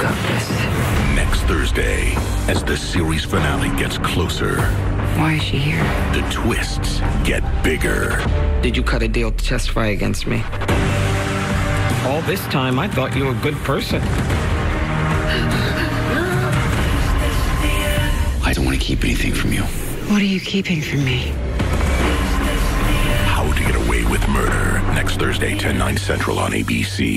Next Thursday as the series finale gets closer. Why is she here? The twists get bigger. Did you cut a deal to testify against me? All this time, I thought you were a good person. I don't want to keep anything from you. What are you keeping from me? How to Get Away with Murder. Next Thursday, 10, 9 central on ABC.